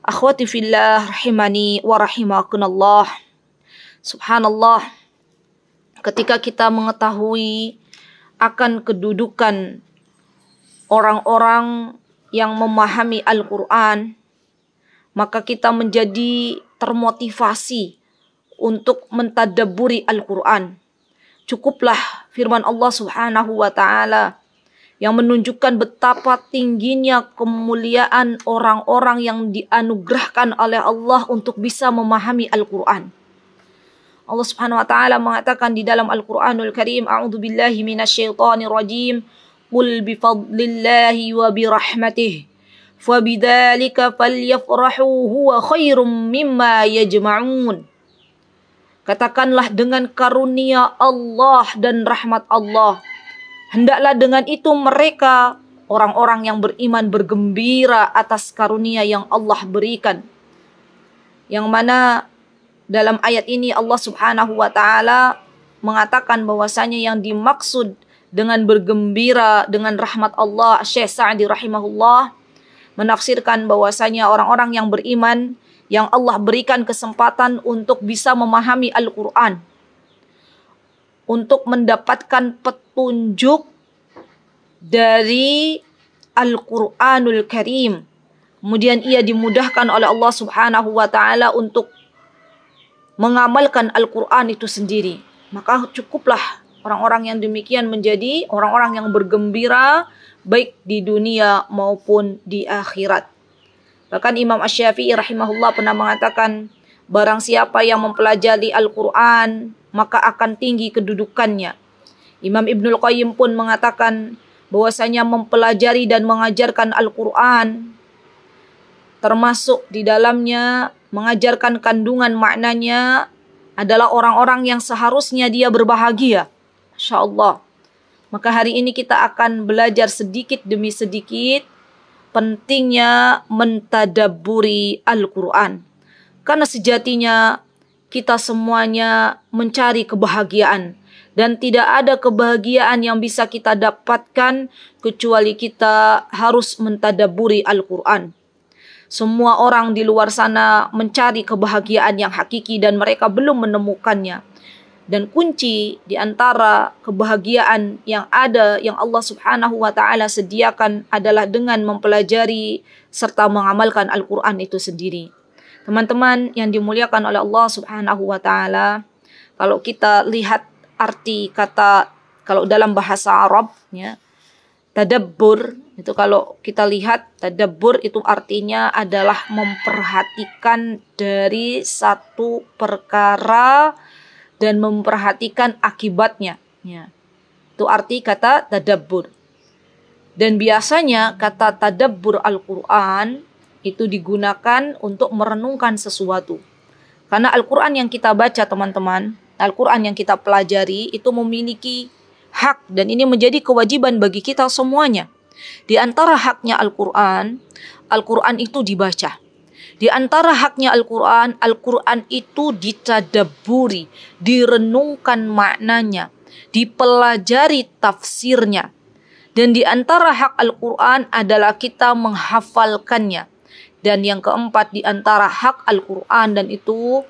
Akhwati fillah rahimani wa rahimakunallah. Subhanallah. Ketika kita mengetahui akan kedudukan orang-orang yang memahami Al-Qur'an, maka kita menjadi termotivasi untuk mentadaburi Al-Qur'an. Cukuplah firman Allah Subhanahu wa taala yang menunjukkan betapa tingginya kemuliaan orang-orang yang dianugerahkan oleh Allah untuk bisa memahami Al-Qur'an. Allah Subhanahu wa taala mengatakan di dalam Al-Qur'anul Karim, "A'udzu billahi minasyaitonir rajim. Qul bi fadlillahi wa bi rahmatih fabidzalika falyafrahu huwa khairum mimma yajma'un." Katakanlah dengan karunia Allah dan rahmat Allah Hendaklah dengan itu mereka orang-orang yang beriman bergembira atas karunia yang Allah berikan. Yang mana dalam ayat ini Allah Subhanahu wa taala mengatakan bahwasanya yang dimaksud dengan bergembira dengan rahmat Allah Syekh Sa'di rahimahullah menafsirkan bahwasanya orang-orang yang beriman yang Allah berikan kesempatan untuk bisa memahami Al-Qur'an untuk mendapatkan petunjuk dari Al-Qur'anul Karim. Kemudian ia dimudahkan oleh Allah Subhanahu wa taala untuk mengamalkan Al-Qur'an itu sendiri. Maka cukuplah orang-orang yang demikian menjadi orang-orang yang bergembira baik di dunia maupun di akhirat. Bahkan Imam Asy-Syafi'i rahimahullah pernah mengatakan barang siapa yang mempelajari Al-Qur'an maka akan tinggi kedudukannya. Imam Ibnul Qayyim pun mengatakan bahwasanya mempelajari dan mengajarkan Al-Qur'an termasuk di dalamnya mengajarkan kandungan maknanya adalah orang-orang yang seharusnya dia berbahagia. Masya Allah. Maka hari ini kita akan belajar sedikit demi sedikit pentingnya mentadaburi Al-Quran. Karena sejatinya kita semuanya mencari kebahagiaan dan tidak ada kebahagiaan yang bisa kita dapatkan kecuali kita harus mentadaburi Al-Quran. Semua orang di luar sana mencari kebahagiaan yang hakiki dan mereka belum menemukannya. Dan kunci di antara kebahagiaan yang ada yang Allah Subhanahu wa taala sediakan adalah dengan mempelajari serta mengamalkan Al-Qur'an itu sendiri. Teman-teman yang dimuliakan oleh Allah Subhanahu wa taala, kalau kita lihat arti kata kalau dalam bahasa Arab ya, tadabbur itu kalau kita lihat tadabbur itu artinya adalah memperhatikan dari satu perkara dan memperhatikan akibatnya ya. Itu arti kata tadabbur. Dan biasanya kata tadabbur Al-Qur'an itu digunakan untuk merenungkan sesuatu. Karena Al-Quran yang kita baca teman-teman, Al-Quran yang kita pelajari itu memiliki hak dan ini menjadi kewajiban bagi kita semuanya. Di antara haknya Al-Quran, Al-Quran itu dibaca. Di antara haknya Al-Quran, Al-Quran itu ditadaburi, direnungkan maknanya, dipelajari tafsirnya. Dan di antara hak Al-Quran adalah kita menghafalkannya. Dan yang keempat di antara hak Al-Quran dan itu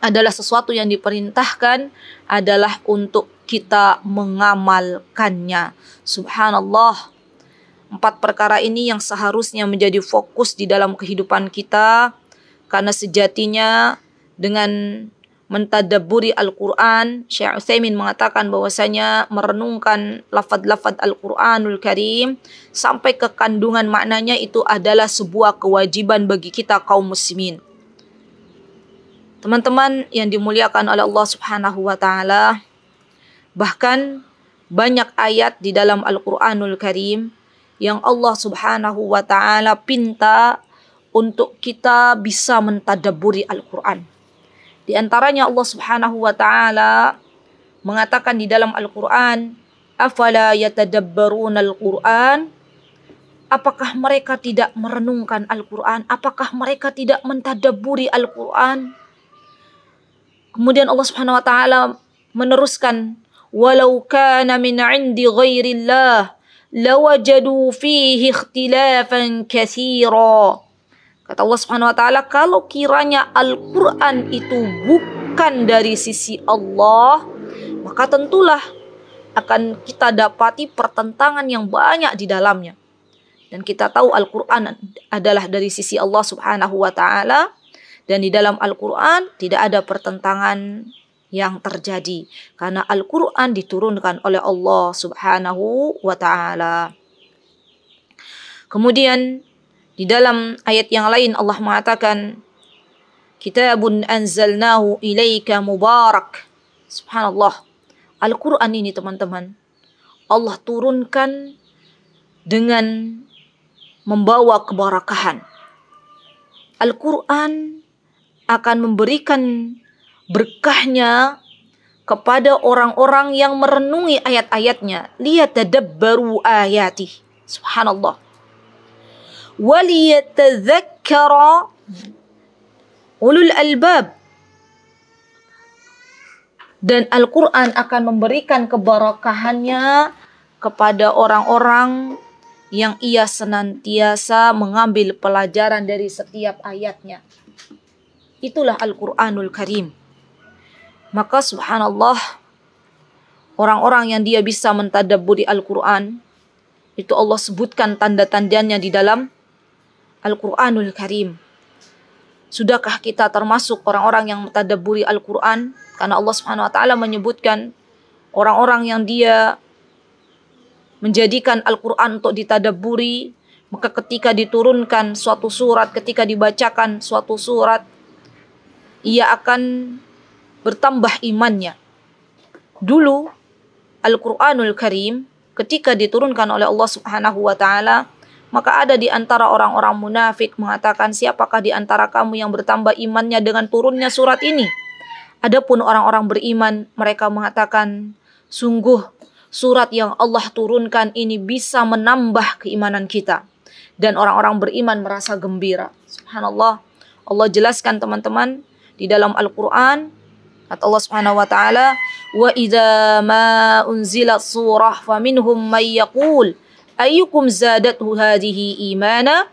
adalah sesuatu yang diperintahkan adalah untuk kita mengamalkannya. Subhanallah. Empat perkara ini yang seharusnya menjadi fokus di dalam kehidupan kita karena sejatinya dengan mentadaburi Al-Quran, Syekh Utsaimin mengatakan bahwasanya merenungkan lafad-lafad Al-Quranul Karim sampai ke kandungan maknanya itu adalah sebuah kewajiban bagi kita kaum muslimin. Teman-teman yang dimuliakan oleh Allah Subhanahu wa taala, bahkan banyak ayat di dalam Al-Quranul Karim yang Allah Subhanahu wa taala pinta untuk kita bisa mentadaburi Al-Quran. Di antaranya Allah Subhanahu wa taala mengatakan di dalam Al-Qur'an, "Afala yatadabbaruna al-Qur'an?" Apakah mereka tidak merenungkan Al-Qur'an? Apakah mereka tidak mentadaburi Al-Qur'an? Kemudian Allah Subhanahu wa taala meneruskan, "Walau kana min 'indi ghairillah lawajadu fihi ikhtilafan katsira." Kata Allah Subhanahu wa taala, kalau kiranya Al-Qur'an itu bukan dari sisi Allah, maka tentulah akan kita dapati pertentangan yang banyak di dalamnya. Dan kita tahu Al-Qur'an adalah dari sisi Allah Subhanahu wa taala dan di dalam Al-Qur'an tidak ada pertentangan yang terjadi karena Al-Qur'an diturunkan oleh Allah Subhanahu wa taala. Kemudian di dalam ayat yang lain Allah mengatakan Kitabun anzalnahu ilaika mubarak. Subhanallah. Al-Quran ini teman-teman. Allah turunkan dengan membawa keberkahan. Al-Quran akan memberikan berkahnya kepada orang-orang yang merenungi ayat-ayatnya. Lihat baru ayati. Subhanallah وليتذكر ulul albab dan Al-Quran akan memberikan keberkahannya kepada orang-orang yang ia senantiasa mengambil pelajaran dari setiap ayatnya. Itulah Al-Quranul Karim. Maka subhanallah, orang-orang yang dia bisa mentadaburi Al-Quran, itu Allah sebutkan tanda-tandanya di dalam Al-Quranul Karim. Sudahkah kita termasuk orang-orang yang mentadaburi Al-Quran? Karena Allah Subhanahu wa taala menyebutkan orang-orang yang dia menjadikan Al-Quran untuk ditadaburi, maka ketika diturunkan suatu surat, ketika dibacakan suatu surat, ia akan bertambah imannya. Dulu Al-Quranul Karim ketika diturunkan oleh Allah Subhanahu wa taala maka ada di antara orang-orang munafik mengatakan, "Siapakah di antara kamu yang bertambah imannya dengan turunnya surat ini?" Adapun orang-orang beriman, mereka mengatakan, "Sungguh, surat yang Allah turunkan ini bisa menambah keimanan kita." Dan orang-orang beriman merasa gembira. Subhanallah. Allah jelaskan teman-teman di dalam Al-Qur'an kata Allah Subhanahu wa taala, "Wa idha ma unzilat surah faminhum may yaqul" أيكم زادته هذه إيمانا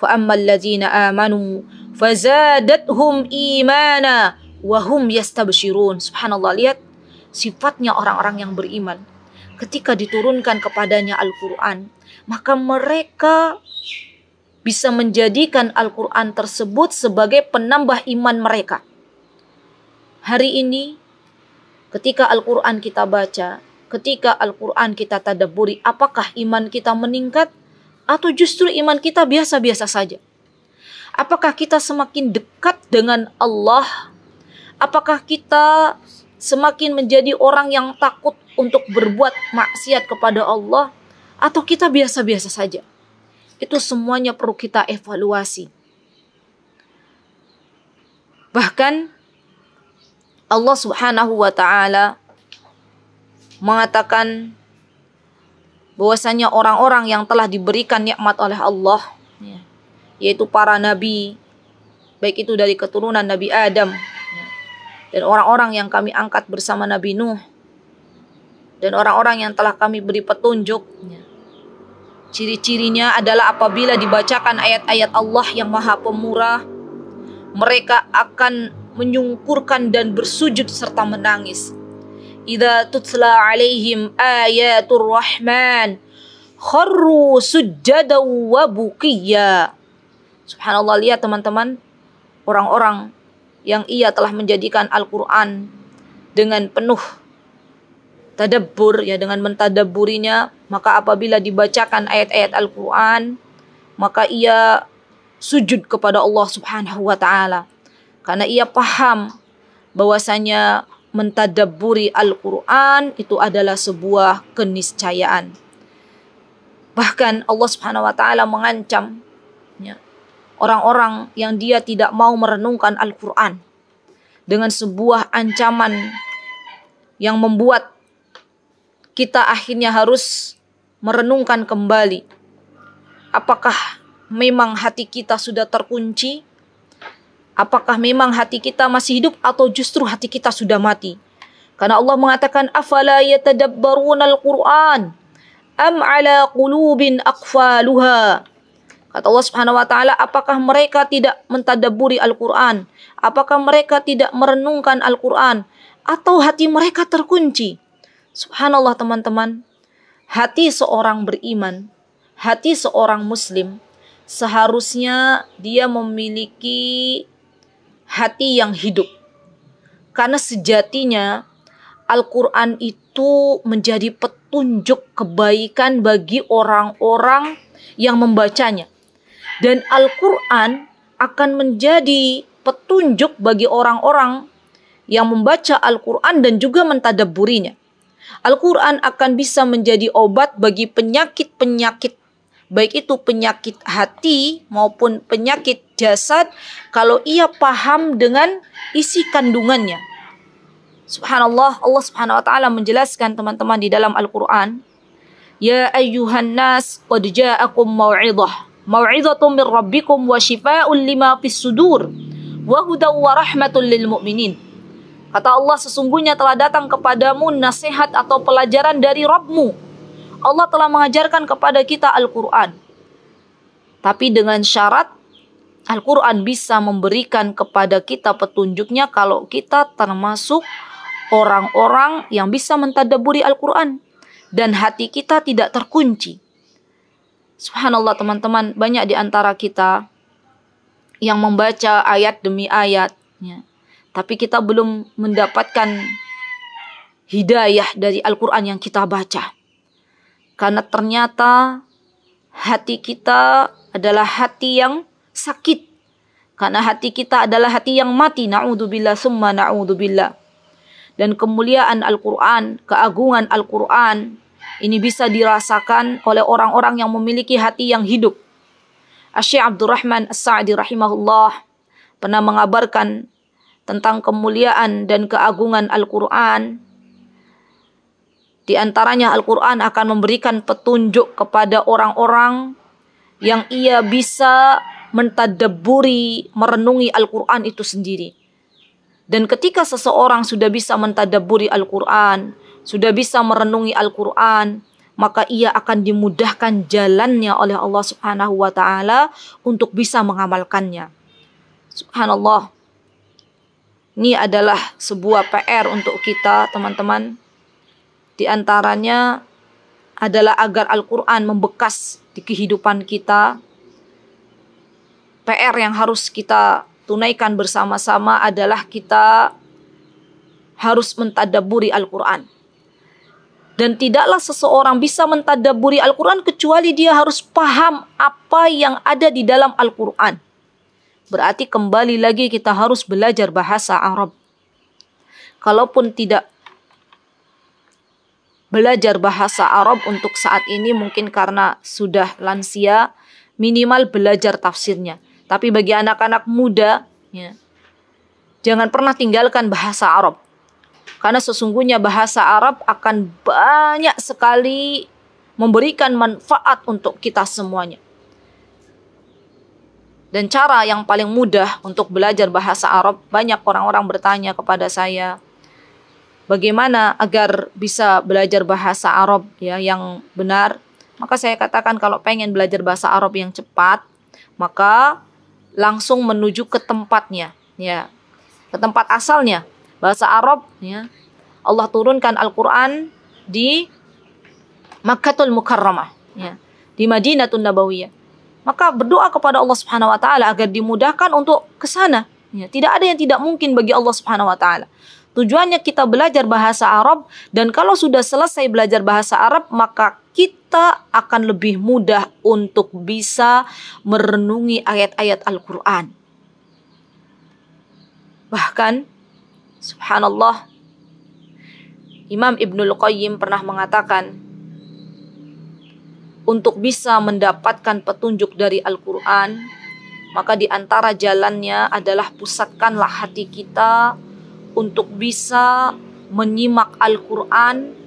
فأما الذين آمنوا فزادتهم إيمانا وهم يستبشرون سبحان الله lihat sifatnya orang-orang yang beriman ketika diturunkan kepadanya Al-Quran maka mereka bisa menjadikan Al-Quran tersebut sebagai penambah iman mereka. Hari ini, ketika Al-Quran kita baca, ketika Al-Quran kita tadaburi, apakah iman kita meningkat atau justru iman kita biasa-biasa saja? Apakah kita semakin dekat dengan Allah? Apakah kita semakin menjadi orang yang takut untuk berbuat maksiat kepada Allah? Atau kita biasa-biasa saja? Itu semuanya perlu kita evaluasi. Bahkan Allah Subhanahu wa taala mengatakan bahwasanya orang-orang yang telah diberikan nikmat oleh Allah ya, yaitu para nabi baik itu dari keturunan Nabi Adam ya, dan orang-orang yang kami angkat bersama Nabi Nuh dan orang-orang yang telah kami beri petunjuk ya. ciri-cirinya adalah apabila dibacakan ayat-ayat Allah yang maha pemurah mereka akan menyungkurkan dan bersujud serta menangis idza tutla alaihim ayatul rahman kharru wa. Subhanallah lihat teman-teman orang-orang yang ia telah menjadikan Al-Qur'an dengan penuh tadabbur ya dengan mentadabburinya maka apabila dibacakan ayat-ayat Al-Qur'an maka ia sujud kepada Allah Subhanahu wa taala karena ia paham bahwasanya mentadabburi Al-Quran itu adalah sebuah keniscayaan. Bahkan Allah Subhanahu wa taala mengancam ya, orang-orang yang dia tidak mau merenungkan Al-Quran dengan sebuah ancaman yang membuat kita akhirnya harus merenungkan kembali apakah memang hati kita sudah terkunci Apakah memang hati kita masih hidup atau justru hati kita sudah mati? Karena Allah mengatakan afala yatadabbaruna al-Qur'an am ala qulubin aqfaluha. Kata Allah Subhanahu wa taala, apakah mereka tidak mentadaburi Al-Qur'an? Apakah mereka tidak merenungkan Al-Qur'an atau hati mereka terkunci? Subhanallah teman-teman. Hati seorang beriman, hati seorang muslim seharusnya dia memiliki hati yang hidup. Karena sejatinya Al-Qur'an itu menjadi petunjuk kebaikan bagi orang-orang yang membacanya. Dan Al-Quran akan menjadi petunjuk bagi orang-orang yang membaca Al-Quran dan juga mentadaburinya. Al-Quran akan bisa menjadi obat bagi penyakit-penyakit, baik itu penyakit hati maupun penyakit jasad, kalau ia paham dengan isi kandungannya. Subhanallah, Allah Subhanahu wa taala menjelaskan teman-teman di dalam Al-Qur'an, "Ya ayyuhan nas, qad ja'akum mau'izah." mau'izatun min rabbikum wa shifaa'un lima fis sudur wa hudaw wa rahmatul lil mu'minin. Kata Allah sesungguhnya telah datang kepadamu nasihat atau pelajaran dari Rabbmu. Allah telah mengajarkan kepada kita Al-Quran. Tapi dengan syarat Al-Quran bisa memberikan kepada kita petunjuknya kalau kita termasuk orang-orang yang bisa mentadaburi Al-Quran. Dan hati kita tidak terkunci Subhanallah teman-teman, banyak di antara kita yang membaca ayat demi ayat, ya. tapi kita belum mendapatkan hidayah dari Al-Quran yang kita baca. Karena ternyata hati kita adalah hati yang sakit. Karena hati kita adalah hati yang mati. Na'udzubillah summa na'udzubillah. Dan kemuliaan Al-Quran, keagungan Al-Quran, ini bisa dirasakan oleh orang-orang yang memiliki hati yang hidup. Asyik Abdurrahman As-Sa'di rahimahullah pernah mengabarkan tentang kemuliaan dan keagungan Al-Quran. Di antaranya Al-Quran akan memberikan petunjuk kepada orang-orang yang ia bisa mentadaburi, merenungi Al-Quran itu sendiri. Dan ketika seseorang sudah bisa mentadaburi Al-Quran, sudah bisa merenungi Al-Quran, maka ia akan dimudahkan jalannya oleh Allah Subhanahu wa Ta'ala untuk bisa mengamalkannya. Subhanallah, ini adalah sebuah PR untuk kita, teman-teman. Di antaranya adalah agar Al-Quran membekas di kehidupan kita. PR yang harus kita tunaikan bersama-sama adalah kita harus mentadaburi Al-Quran dan tidaklah seseorang bisa mentadaburi Al-Quran kecuali dia harus paham apa yang ada di dalam Al-Quran. Berarti kembali lagi kita harus belajar bahasa Arab. Kalaupun tidak belajar bahasa Arab untuk saat ini mungkin karena sudah lansia, minimal belajar tafsirnya. Tapi bagi anak-anak muda, ya, jangan pernah tinggalkan bahasa Arab karena sesungguhnya bahasa Arab akan banyak sekali memberikan manfaat untuk kita semuanya. Dan cara yang paling mudah untuk belajar bahasa Arab, banyak orang-orang bertanya kepada saya, bagaimana agar bisa belajar bahasa Arab ya yang benar? Maka saya katakan kalau pengen belajar bahasa Arab yang cepat, maka langsung menuju ke tempatnya, ya. Ke tempat asalnya bahasa Arab ya. Allah turunkan Al-Qur'an di Makkahul Mukarramah ya, di Madinatul Nabawiyah. Maka berdoa kepada Allah Subhanahu wa taala agar dimudahkan untuk ke sana. Ya, tidak ada yang tidak mungkin bagi Allah Subhanahu wa taala. Tujuannya kita belajar bahasa Arab dan kalau sudah selesai belajar bahasa Arab maka kita akan lebih mudah untuk bisa merenungi ayat-ayat Al-Qur'an. Bahkan Subhanallah. Imam Ibnul Qayyim pernah mengatakan, untuk bisa mendapatkan petunjuk dari Al-Quran, maka di antara jalannya adalah pusatkanlah hati kita untuk bisa menyimak Al-Quran,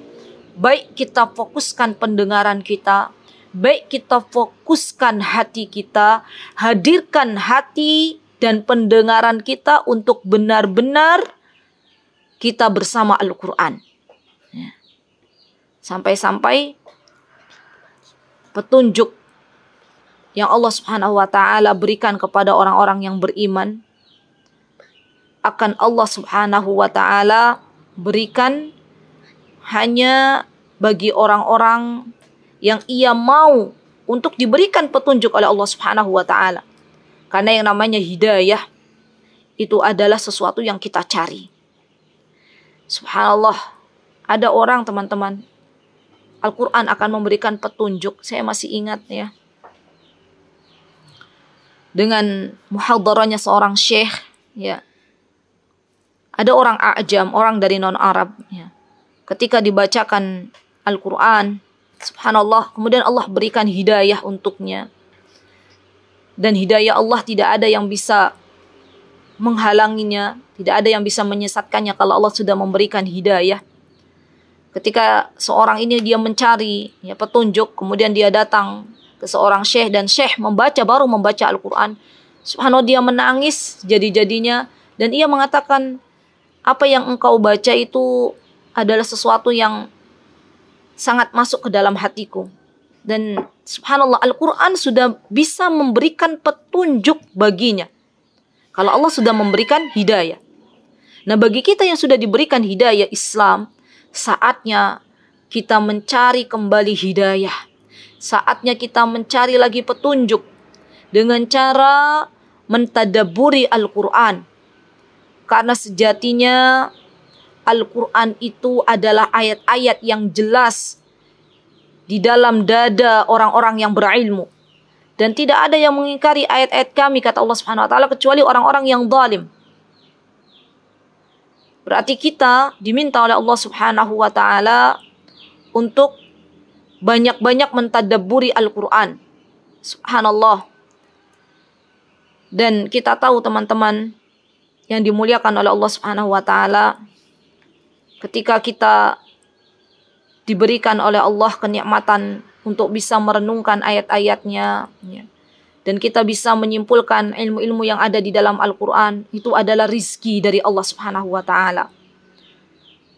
baik kita fokuskan pendengaran kita, baik kita fokuskan hati kita, hadirkan hati dan pendengaran kita untuk benar-benar kita bersama Al-Quran. Ya. Sampai-sampai petunjuk yang Allah Subhanahu wa taala berikan kepada orang-orang yang beriman akan Allah Subhanahu wa taala berikan hanya bagi orang-orang yang ia mau untuk diberikan petunjuk oleh Allah Subhanahu wa taala. Karena yang namanya hidayah itu adalah sesuatu yang kita cari. Subhanallah, ada orang teman-teman Al-Quran akan memberikan petunjuk. Saya masih ingat ya dengan muhadaranya seorang syekh ya ada orang ajam orang dari non Arab ya. Ketika dibacakan Al-Qur'an subhanallah kemudian Allah berikan hidayah untuknya. Dan hidayah Allah tidak ada yang bisa menghalanginya tidak ada yang bisa menyesatkannya kalau Allah sudah memberikan hidayah. Ketika seorang ini dia mencari ya petunjuk kemudian dia datang ke seorang syekh dan syekh membaca baru membaca Al-Quran. Subhanallah dia menangis jadi-jadinya. Dan ia mengatakan apa yang engkau baca itu adalah sesuatu yang sangat masuk ke dalam hatiku. Dan subhanallah Al-Quran sudah bisa memberikan petunjuk baginya. Kalau Allah sudah memberikan hidayah. Nah bagi kita yang sudah diberikan hidayah Islam, saatnya kita mencari kembali hidayah saatnya kita mencari lagi petunjuk dengan cara mentadaburi Al-Quran. Karena sejatinya Al-Quran itu adalah ayat-ayat yang jelas di dalam dada orang-orang yang berilmu. Dan tidak ada yang mengingkari ayat-ayat kami kata Allah Subhanahu wa taala kecuali orang-orang yang zalim. Berarti kita diminta oleh Allah Subhanahu wa taala untuk banyak-banyak mentadaburi Al-Quran. Subhanallah. Dan kita tahu teman-teman yang dimuliakan oleh Allah Subhanahu wa taala ketika kita diberikan oleh Allah kenikmatan untuk bisa merenungkan ayat-ayatnya ya, dan kita bisa menyimpulkan ilmu-ilmu yang ada di dalam Al-Qur'an itu adalah rizki dari Allah Subhanahu wa taala.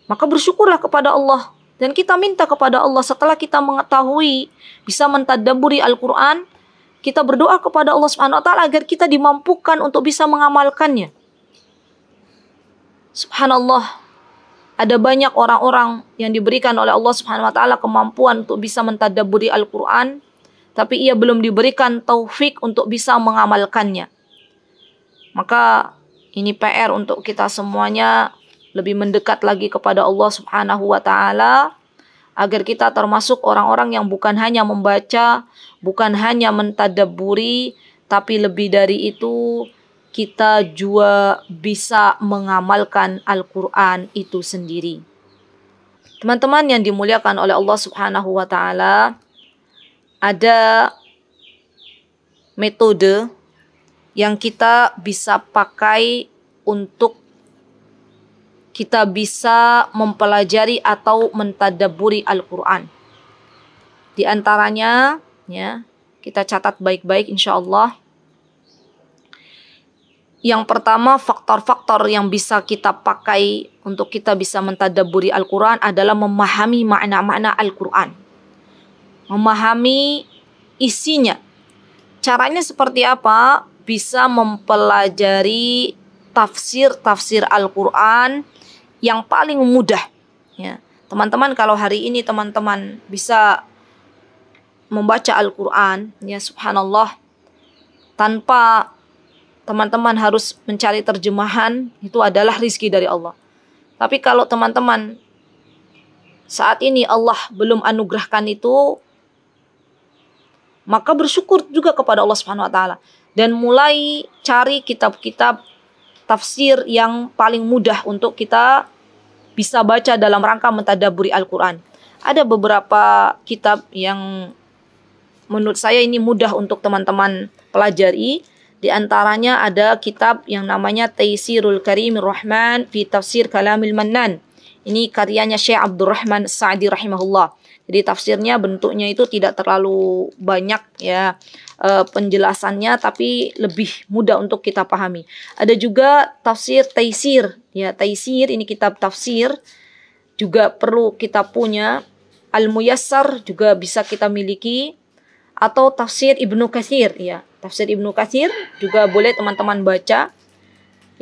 Maka bersyukurlah kepada Allah dan kita minta kepada Allah setelah kita mengetahui bisa mentadaburi Al-Quran, kita berdoa kepada Allah Subhanahu wa taala agar kita dimampukan untuk bisa mengamalkannya. Subhanallah, ada banyak orang-orang yang diberikan oleh Allah Subhanahu wa taala kemampuan untuk bisa mentadaburi Al-Qur'an, tapi ia belum diberikan taufik untuk bisa mengamalkannya. Maka ini PR untuk kita semuanya lebih mendekat lagi kepada Allah Subhanahu wa taala agar kita termasuk orang-orang yang bukan hanya membaca, bukan hanya mentadaburi, tapi lebih dari itu kita juga bisa mengamalkan Al-Qur'an itu sendiri. Teman-teman yang dimuliakan oleh Allah Subhanahu wa taala, ada metode yang kita bisa pakai untuk kita bisa mempelajari atau mentadaburi Al-Quran. Di antaranya, ya, kita catat baik-baik insya Allah. Yang pertama, faktor-faktor yang bisa kita pakai untuk kita bisa mentadaburi Al-Quran adalah memahami makna-makna Al-Quran. Memahami isinya. Caranya seperti apa? Bisa mempelajari tafsir-tafsir Al-Quran yang paling mudah ya teman-teman kalau hari ini teman-teman bisa membaca Al-Qur'an ya subhanallah tanpa teman-teman harus mencari terjemahan itu adalah rizki dari Allah tapi kalau teman-teman saat ini Allah belum anugerahkan itu maka bersyukur juga kepada Allah Subhanahu wa taala dan mulai cari kitab-kitab tafsir yang paling mudah untuk kita bisa baca dalam rangka mentadaburi Al-Quran. Ada beberapa kitab yang menurut saya ini mudah untuk teman-teman pelajari. Di antaranya ada kitab yang namanya Taisirul Karim Rahman fi Tafsir Kalamil Mannan. Ini karyanya Syekh Abdurrahman Sa'di rahimahullah. Jadi tafsirnya bentuknya itu tidak terlalu banyak ya uh, penjelasannya tapi lebih mudah untuk kita pahami. Ada juga tafsir Taisir ya Taisir ini kitab tafsir juga perlu kita punya Al Muyassar juga bisa kita miliki atau tafsir Ibnu Katsir ya. Tafsir Ibnu Katsir juga boleh teman-teman baca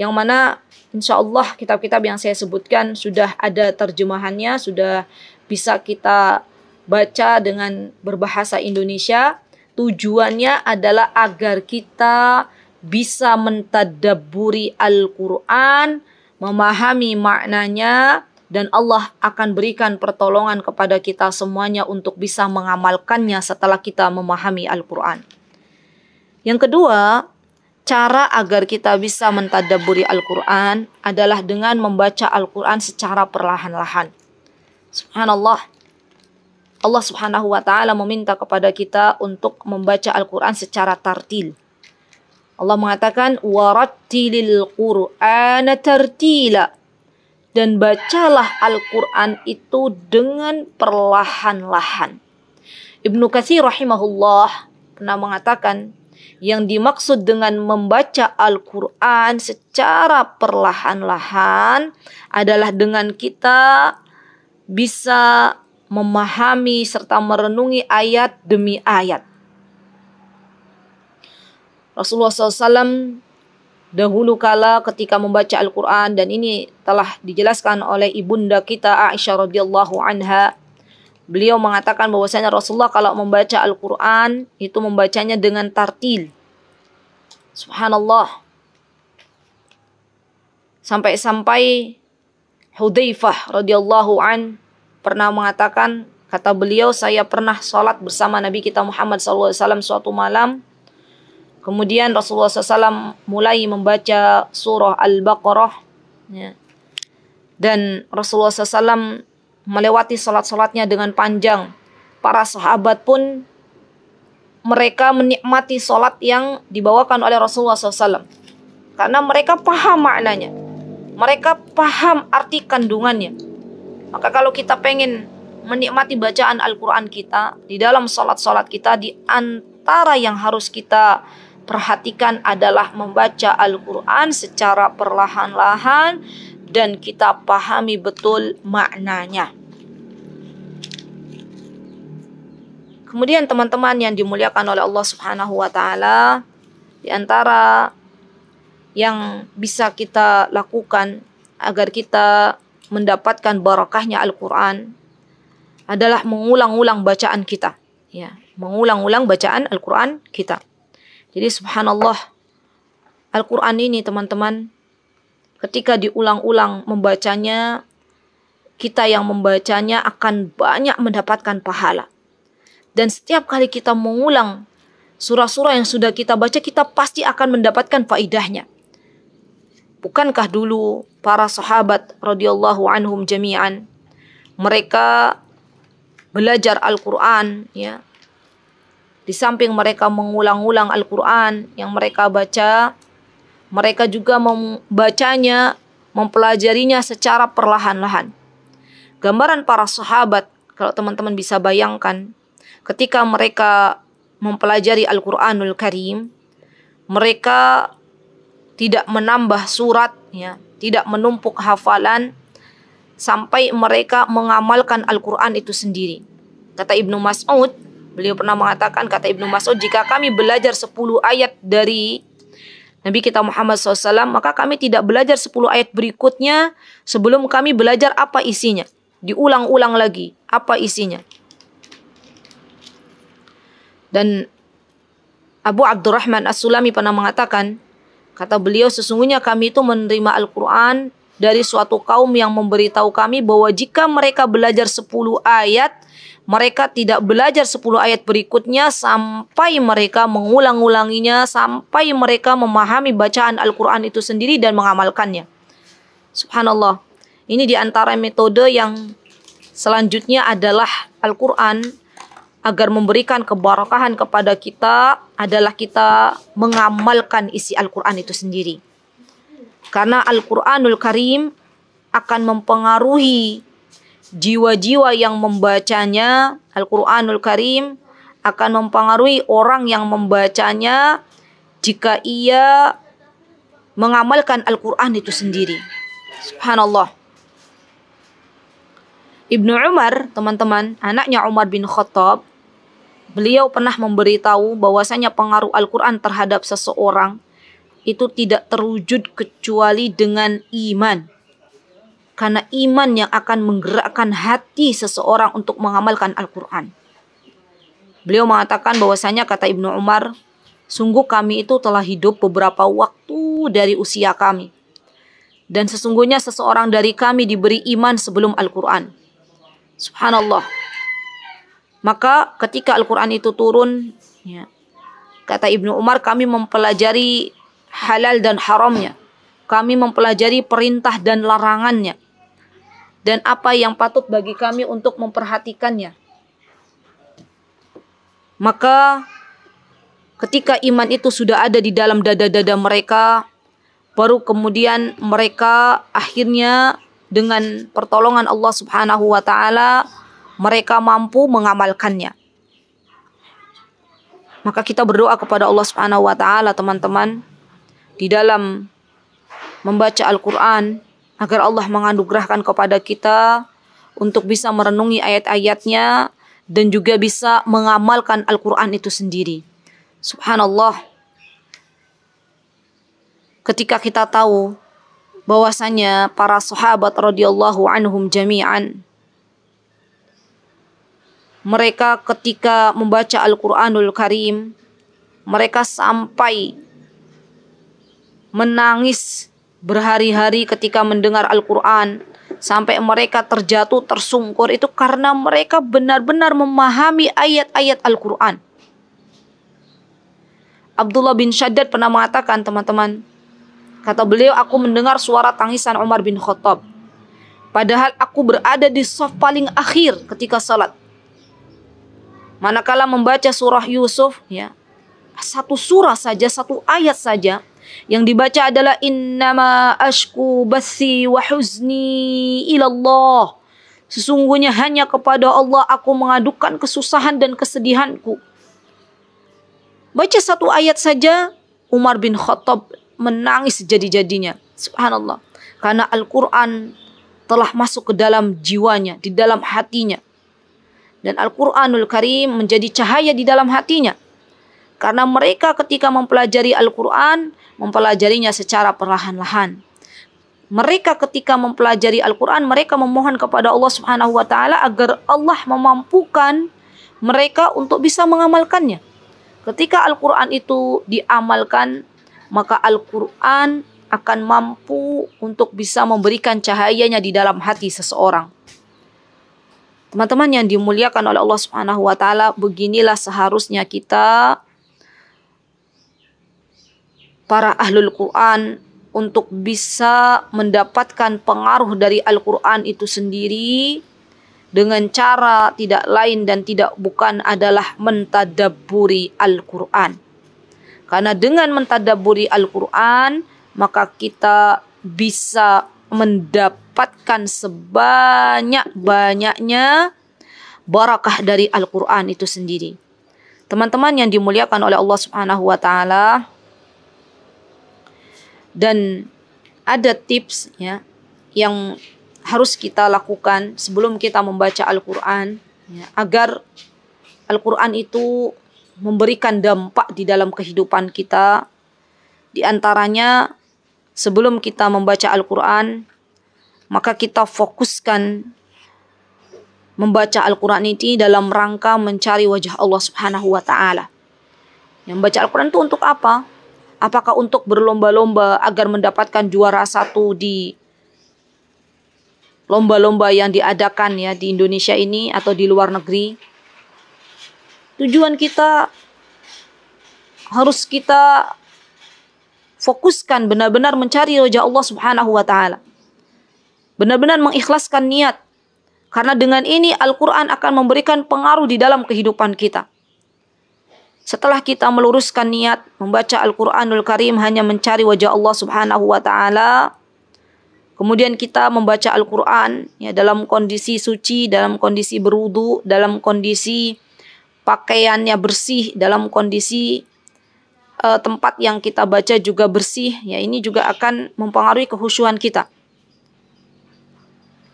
yang mana insya Allah kitab-kitab yang saya sebutkan sudah ada terjemahannya, sudah bisa kita baca dengan berbahasa Indonesia. Tujuannya adalah agar kita bisa mentadaburi Al-Quran, memahami maknanya, dan Allah akan berikan pertolongan kepada kita semuanya untuk bisa mengamalkannya setelah kita memahami Al-Quran. Yang kedua, cara agar kita bisa mentadaburi Al-Quran adalah dengan membaca Al-Quran secara perlahan-lahan. Subhanallah. Allah Subhanahu wa taala meminta kepada kita untuk membaca Al-Qur'an secara tartil. Allah mengatakan warattilil qur'ana tartila dan bacalah Al-Quran itu dengan perlahan-lahan. Ibnu Katsir rahimahullah pernah mengatakan yang dimaksud dengan membaca Al-Quran secara perlahan-lahan adalah dengan kita bisa memahami serta merenungi ayat demi ayat. Rasulullah SAW dahulu kala ketika membaca Al-Quran dan ini telah dijelaskan oleh ibunda kita Aisyah radhiyallahu anha. Beliau mengatakan bahwasanya Rasulullah kalau membaca Al-Quran itu membacanya dengan tartil. Subhanallah. Sampai-sampai Hudzaifah radhiyallahu an pernah mengatakan kata beliau saya pernah sholat bersama Nabi kita Muhammad SAW suatu malam Kemudian Rasulullah SAW mulai membaca surah Al-Baqarah. Ya. Dan Rasulullah SAW melewati salat-salatnya dengan panjang. Para sahabat pun mereka menikmati salat yang dibawakan oleh Rasulullah SAW. Karena mereka paham maknanya. Mereka paham arti kandungannya. Maka kalau kita pengen menikmati bacaan Al-Quran kita, di dalam salat-salat kita, di antara yang harus kita perhatikan adalah membaca Al-Quran secara perlahan-lahan dan kita pahami betul maknanya. Kemudian teman-teman yang dimuliakan oleh Allah Subhanahu wa taala di antara yang bisa kita lakukan agar kita mendapatkan barakahnya Al-Qur'an adalah mengulang-ulang bacaan kita, ya, mengulang-ulang bacaan Al-Qur'an kita. Jadi subhanallah Al-Quran ini teman-teman ketika diulang-ulang membacanya kita yang membacanya akan banyak mendapatkan pahala. Dan setiap kali kita mengulang surah-surah yang sudah kita baca kita pasti akan mendapatkan faidahnya. Bukankah dulu para sahabat radhiyallahu anhum jami'an mereka belajar Al-Qur'an ya di samping mereka mengulang-ulang Al-Quran yang mereka baca, mereka juga membacanya, mempelajarinya secara perlahan-lahan. Gambaran para sahabat, kalau teman-teman bisa bayangkan, ketika mereka mempelajari Al-Quranul Karim, mereka tidak menambah surat, ya, tidak menumpuk hafalan, sampai mereka mengamalkan Al-Quran itu sendiri. Kata Ibnu Mas'ud, Beliau pernah mengatakan kata Ibnu Mas'ud jika kami belajar 10 ayat dari Nabi kita Muhammad SAW maka kami tidak belajar 10 ayat berikutnya sebelum kami belajar apa isinya. Diulang-ulang lagi apa isinya. Dan Abu Abdurrahman As-Sulami pernah mengatakan kata beliau sesungguhnya kami itu menerima Al-Quran dari suatu kaum yang memberitahu kami bahwa jika mereka belajar 10 ayat mereka tidak belajar 10 ayat berikutnya sampai mereka mengulang-ulanginya sampai mereka memahami bacaan Al-Qur'an itu sendiri dan mengamalkannya. Subhanallah. Ini di antara metode yang selanjutnya adalah Al-Qur'an agar memberikan keberkahan kepada kita adalah kita mengamalkan isi Al-Qur'an itu sendiri. Karena Al-Qur'anul Karim akan mempengaruhi jiwa-jiwa yang membacanya Al-Qur'anul Karim akan mempengaruhi orang yang membacanya jika ia mengamalkan Al-Qur'an itu sendiri. Subhanallah. Ibnu Umar, teman-teman, anaknya Umar bin Khattab, beliau pernah memberitahu bahwasanya pengaruh Al-Quran terhadap seseorang itu tidak terwujud kecuali dengan iman. Karena iman yang akan menggerakkan hati seseorang untuk mengamalkan Al-Quran. Beliau mengatakan bahwasanya kata Ibnu Umar, sungguh kami itu telah hidup beberapa waktu dari usia kami. Dan sesungguhnya seseorang dari kami diberi iman sebelum Al-Quran. Subhanallah. Maka ketika Al-Quran itu turun, ya, kata Ibnu Umar, kami mempelajari halal dan haramnya. Kami mempelajari perintah dan larangannya. Dan apa yang patut bagi kami untuk memperhatikannya. Maka ketika iman itu sudah ada di dalam dada-dada mereka, baru kemudian mereka akhirnya dengan pertolongan Allah Subhanahu wa taala mereka mampu mengamalkannya. Maka kita berdoa kepada Allah Subhanahu wa taala teman-teman di dalam membaca Al-Qur'an agar Allah menganugerahkan kepada kita untuk bisa merenungi ayat-ayatnya dan juga bisa mengamalkan Al-Qur'an itu sendiri. Subhanallah. Ketika kita tahu bahwasanya para sahabat radhiyallahu anhum jami'an mereka ketika membaca Al-Quranul Karim, mereka sampai menangis berhari-hari ketika mendengar Al-Quran, sampai mereka terjatuh tersungkur itu karena mereka benar-benar memahami ayat-ayat Al-Quran. Abdullah bin Shaddad pernah mengatakan teman-teman, kata beliau aku mendengar suara tangisan Umar bin Khattab. Padahal aku berada di soft paling akhir ketika salat. Manakala membaca surah Yusuf, ya, satu surah saja, satu ayat saja, yang dibaca adalah innama ashku bathi wa huzni ilallah. Sesungguhnya hanya kepada Allah aku mengadukan kesusahan dan kesedihanku. Baca satu ayat saja, Umar bin Khattab menangis jadi-jadinya. Subhanallah. Karena Al-Quran telah masuk ke dalam jiwanya, di dalam hatinya dan Al-Quranul Karim menjadi cahaya di dalam hatinya. Karena mereka ketika mempelajari Al-Quran, mempelajarinya secara perlahan-lahan. Mereka ketika mempelajari Al-Quran, mereka memohon kepada Allah Subhanahu wa Ta'ala agar Allah memampukan mereka untuk bisa mengamalkannya. Ketika Al-Quran itu diamalkan, maka Al-Quran akan mampu untuk bisa memberikan cahayanya di dalam hati seseorang. Teman-teman yang dimuliakan oleh Allah Subhanahu wa taala, beginilah seharusnya kita para ahlul Quran untuk bisa mendapatkan pengaruh dari Al-Quran itu sendiri dengan cara tidak lain dan tidak bukan adalah mentadaburi Al-Quran. Karena dengan mentadaburi Al-Quran, maka kita bisa mendapatkan sebanyak-banyaknya barakah dari Al-Qur'an itu sendiri. Teman-teman yang dimuliakan oleh Allah Subhanahu wa taala dan ada tips ya yang harus kita lakukan sebelum kita membaca Al-Qur'an ya, agar Al-Qur'an itu memberikan dampak di dalam kehidupan kita. Di antaranya sebelum kita membaca Al-Quran, maka kita fokuskan membaca Al-Quran ini dalam rangka mencari wajah Allah Subhanahu wa Ta'ala. Yang membaca Al-Quran itu untuk apa? Apakah untuk berlomba-lomba agar mendapatkan juara satu di lomba-lomba yang diadakan ya di Indonesia ini atau di luar negeri? Tujuan kita harus kita fokuskan benar-benar mencari wajah Allah Subhanahu wa taala. Benar-benar mengikhlaskan niat. Karena dengan ini Al-Qur'an akan memberikan pengaruh di dalam kehidupan kita. Setelah kita meluruskan niat membaca Al-Qur'anul Karim hanya mencari wajah Allah Subhanahu wa taala, kemudian kita membaca Al-Qur'an ya dalam kondisi suci, dalam kondisi berwudu, dalam kondisi pakaiannya bersih, dalam kondisi uh, tempat yang kita baca juga bersih, ya ini juga akan mempengaruhi kehusuan kita.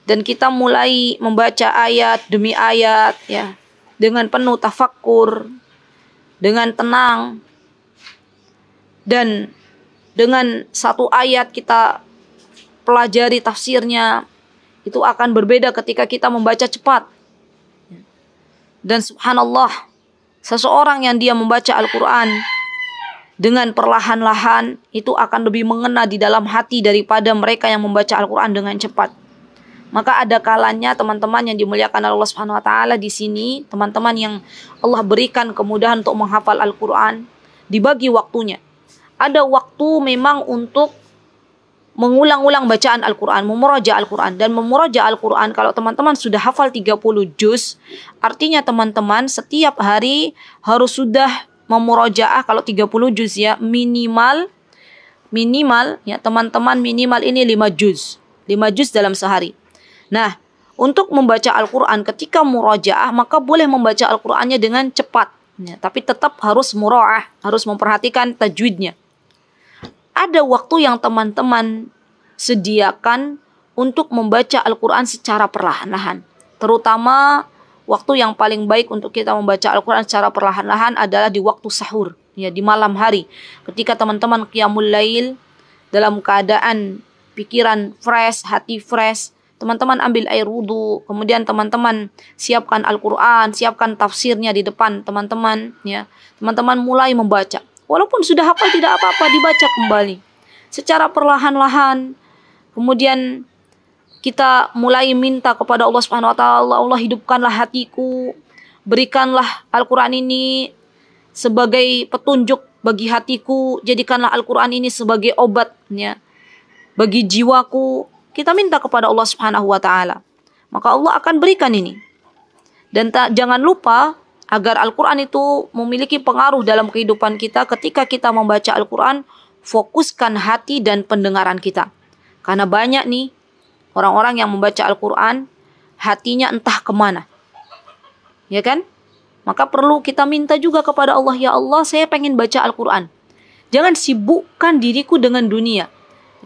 Dan kita mulai membaca ayat demi ayat, ya. dengan penuh tafakkur, dengan tenang, dan dengan satu ayat kita pelajari tafsirnya, itu akan berbeda ketika kita membaca cepat. Dan subhanallah, seseorang yang dia membaca Al-Quran dengan perlahan-lahan itu akan lebih mengena di dalam hati daripada mereka yang membaca Al-Quran dengan cepat. Maka ada kalanya teman-teman yang dimuliakan Allah Subhanahu wa taala di sini, teman-teman yang Allah berikan kemudahan untuk menghafal Al-Qur'an, dibagi waktunya. Ada waktu memang untuk mengulang-ulang bacaan Al-Quran, memuraja Al-Quran. Dan memuraja Al-Quran, kalau teman-teman sudah hafal 30 juz, artinya teman-teman setiap hari harus sudah memurajaah kalau 30 juz ya, minimal, minimal ya teman-teman minimal ini 5 juz. 5 juz dalam sehari. Nah, untuk membaca Al-Quran ketika murajaah, maka boleh membaca Al-Qurannya dengan cepat. Ya, tapi tetap harus mura'ah, harus memperhatikan tajwidnya ada waktu yang teman-teman sediakan untuk membaca Al-Quran secara perlahan-lahan. Terutama waktu yang paling baik untuk kita membaca Al-Quran secara perlahan-lahan adalah di waktu sahur, ya di malam hari. Ketika teman-teman qiyamul lail dalam keadaan pikiran fresh, hati fresh, teman-teman ambil air wudhu, kemudian teman-teman siapkan Al-Quran, siapkan tafsirnya di depan teman-teman, ya. Teman-teman mulai membaca. Walaupun sudah hafal tidak apa-apa dibaca kembali. Secara perlahan-lahan. Kemudian kita mulai minta kepada Allah Subhanahu wa taala, Allah hidupkanlah hatiku. Berikanlah Al-Qur'an ini sebagai petunjuk bagi hatiku, jadikanlah Al-Qur'an ini sebagai obatnya bagi jiwaku. Kita minta kepada Allah Subhanahu wa taala. Maka Allah akan berikan ini. Dan tak, jangan lupa agar Al-Quran itu memiliki pengaruh dalam kehidupan kita ketika kita membaca Al-Quran, fokuskan hati dan pendengaran kita. Karena banyak nih orang-orang yang membaca Al-Quran, hatinya entah ke mana. Ya kan? Maka perlu kita minta juga kepada Allah, Ya Allah saya pengen baca Al-Quran. Jangan sibukkan diriku dengan dunia.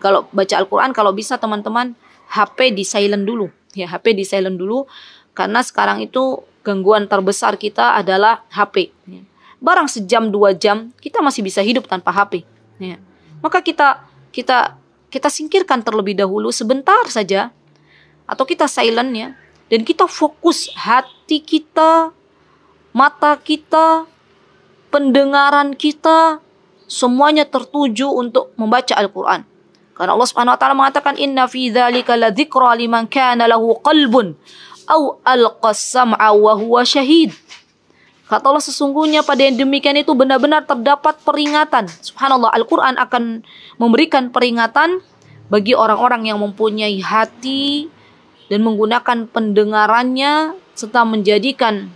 Kalau baca Al-Quran, kalau bisa teman-teman, HP di silent dulu. Ya, HP di silent dulu. Karena sekarang itu gangguan terbesar kita adalah HP. Ya. Barang sejam dua jam kita masih bisa hidup tanpa HP. Ya. Maka kita kita kita singkirkan terlebih dahulu sebentar saja atau kita silent ya dan kita fokus hati kita, mata kita, pendengaran kita semuanya tertuju untuk membaca Al-Qur'an. Karena Allah Subhanahu wa taala mengatakan inna fi dzalika ladzikra liman kana lahu qalbun au alqas sam'a wa huwa syahid. Kata Allah sesungguhnya pada yang demikian itu benar-benar terdapat peringatan. Subhanallah Al-Quran akan memberikan peringatan bagi orang-orang yang mempunyai hati dan menggunakan pendengarannya serta menjadikan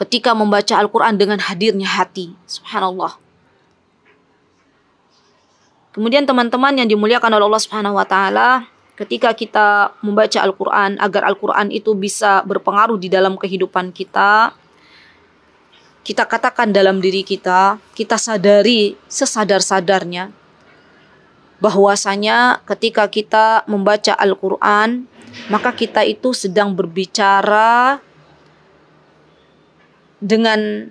ketika membaca Al-Quran dengan hadirnya hati. Subhanallah. Kemudian teman-teman yang dimuliakan oleh Allah Subhanahu wa taala, ketika kita membaca Al-Quran agar Al-Quran itu bisa berpengaruh di dalam kehidupan kita kita katakan dalam diri kita kita sadari sesadar-sadarnya bahwasanya ketika kita membaca Al-Quran maka kita itu sedang berbicara dengan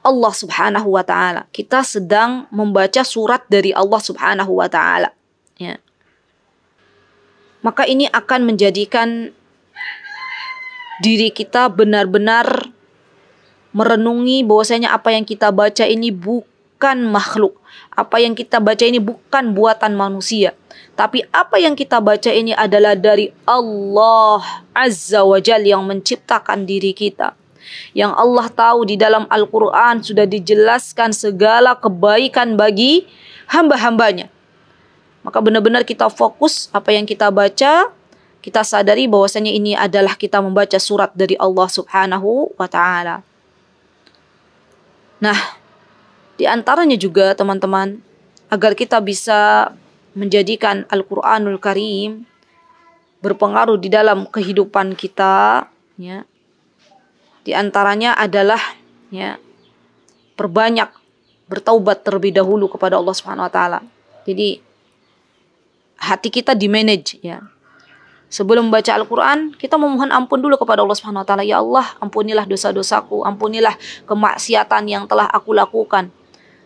Allah Subhanahu wa taala. Kita sedang membaca surat dari Allah Subhanahu wa taala. Ya maka ini akan menjadikan diri kita benar-benar merenungi bahwasanya apa yang kita baca ini bukan makhluk. Apa yang kita baca ini bukan buatan manusia. Tapi apa yang kita baca ini adalah dari Allah Azza wa Jal yang menciptakan diri kita. Yang Allah tahu di dalam Al-Quran sudah dijelaskan segala kebaikan bagi hamba-hambanya. Maka benar-benar kita fokus apa yang kita baca, kita sadari bahwasanya ini adalah kita membaca surat dari Allah Subhanahu wa taala. Nah, di antaranya juga teman-teman agar kita bisa menjadikan Al-Qur'anul Karim berpengaruh di dalam kehidupan kita ya. Di antaranya adalah ya perbanyak bertaubat terlebih dahulu kepada Allah Subhanahu wa taala. Jadi hati kita di manage ya. Sebelum membaca Al-Quran, kita memohon ampun dulu kepada Allah Subhanahu wa taala. Ya Allah, ampunilah dosa-dosaku, ampunilah kemaksiatan yang telah aku lakukan.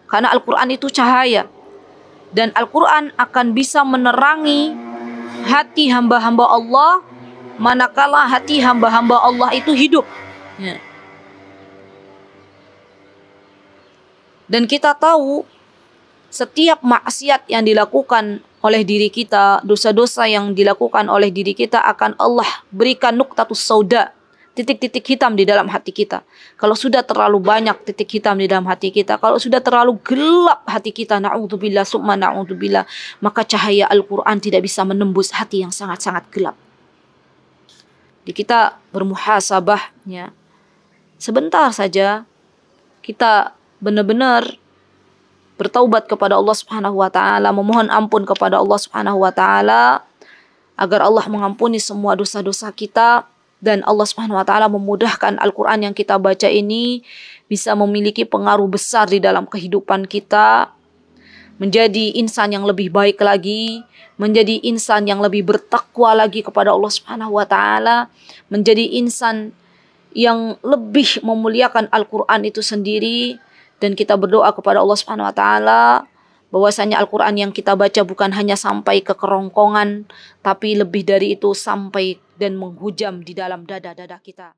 Karena Al-Quran itu cahaya. Dan Al-Quran akan bisa menerangi hati hamba-hamba Allah manakala hati hamba-hamba Allah itu hidup. Ya. Dan kita tahu setiap maksiat yang dilakukan oleh diri kita, dosa-dosa yang dilakukan oleh diri kita akan Allah berikan nuktatus sauda, titik-titik hitam di dalam hati kita. Kalau sudah terlalu banyak titik hitam di dalam hati kita, kalau sudah terlalu gelap hati kita, na'udzubillah, summa na'udzubillah, maka cahaya Al-Quran tidak bisa menembus hati yang sangat-sangat gelap. Di kita bermuhasabahnya. Sebentar saja kita benar-benar bertaubat kepada Allah Subhanahu wa taala, memohon ampun kepada Allah Subhanahu wa taala agar Allah mengampuni semua dosa-dosa kita dan Allah Subhanahu wa taala memudahkan Al-Qur'an yang kita baca ini bisa memiliki pengaruh besar di dalam kehidupan kita menjadi insan yang lebih baik lagi, menjadi insan yang lebih bertakwa lagi kepada Allah Subhanahu wa taala, menjadi insan yang lebih memuliakan Al-Qur'an itu sendiri dan kita berdoa kepada Allah Subhanahu wa taala bahwasanya Al-Qur'an yang kita baca bukan hanya sampai ke kerongkongan tapi lebih dari itu sampai dan menghujam di dalam dada-dada kita.